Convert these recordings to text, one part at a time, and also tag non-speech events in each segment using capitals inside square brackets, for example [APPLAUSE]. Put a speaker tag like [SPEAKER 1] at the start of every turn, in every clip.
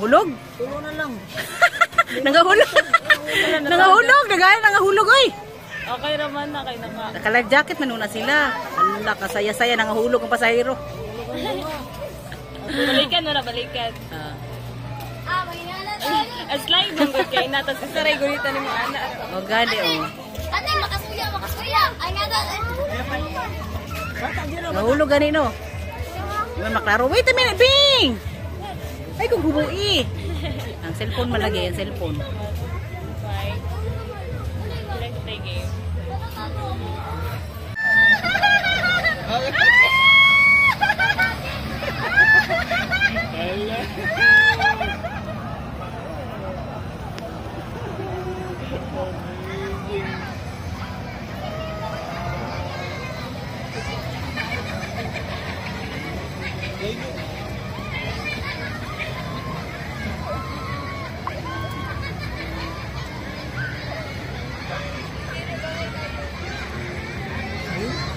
[SPEAKER 1] Hulog?
[SPEAKER 2] Tulo na lang. [LAUGHS]
[SPEAKER 1] Nangahulog. Nangahulog. Nagaya, nangahulog, oy.
[SPEAKER 3] Okay naman na kay naka.
[SPEAKER 1] Naka-life jacket man na sila. Ala, kasaya-saya, nangahulog ang pasahero. [LAUGHS]
[SPEAKER 3] Balikan mo na balikan.
[SPEAKER 1] Ah.
[SPEAKER 3] As slide mong good kay na tapos saray gunita ni mga anak.
[SPEAKER 1] O, gani, oh.
[SPEAKER 4] Ate, makasuya, makasuya. Ay nga daw.
[SPEAKER 1] Nahulog gani, no? Maklaro? Wait a minute, Bing! Bubui. Ang cellphone malagay, ang cellphone.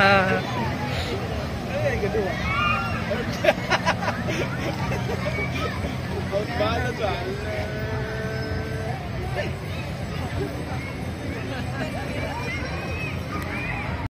[SPEAKER 2] 嗯